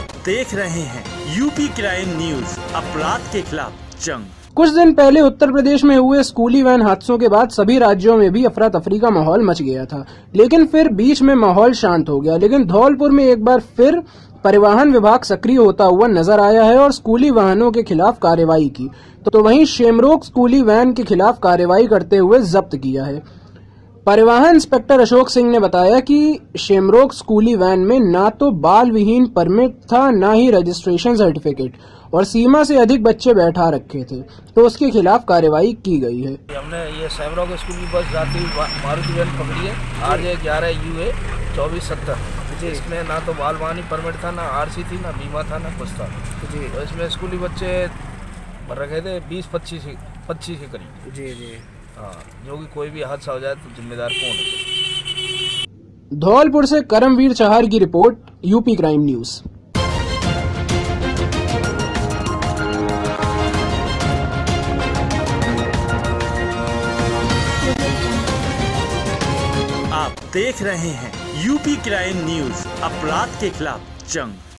देख रहे हैं यूपी क्राइम न्यूज़ अपराध के खिलाफ जंग। कुछ दिन पहले उत्तर प्रदेश में हुए स्कूली वैन हादसों के बाद सभी राज्यों में भी अफरा तफरी का माहौल मच गया था। लेकिन फिर बीच में माहौल शांत हो गया। लेकिन धौलपुर में एक बार फिर परिवहन विभाग सक्रिय होता हुआ नज़र आया है और स्कूली वाहनों के खिलाफ कार्रवाई की। तो वहीं शेमरोक स्कूली वैन के खिलाफ कार्रवाई करते हुए जब्त किया है। परिवहन इंस्पेक्टर अशोक सिंह ने बताया कि शेमरोक स्कूली वैन में ना तो बाल विहीन परमिट था ना ही रजिस्ट्रेशन सर्टिफिकेट और सीमा से अधिक बच्चे बैठा रखे थे। तो उसके खिलाफ कार्रवाई की गई है। हमने ये सैमरॉक स्कूल की बस जाती हुई मारुति वैन पकड़ी है आर जे ग्यारह यू ए चौबीस सत्तर। इसमें ना तो बाल वाहनी परमिट था ना आरसी थी ना बीमा था ना कुछ था। जी। तो इसमें स्कूली बच्चे भर रखे थे बीस पच्चीस पच्चीस के करीब। जी जी। हाँ जो कि कोई भी हादसा हो जाए तो जिम्मेदार कौन है? धौलपुर से करमवीर चहार की रिपोर्ट यूपी क्राइम न्यूज़। आप देख रहे हैं यूपी क्राइम न्यूज़ अपराध के खिलाफ जंग।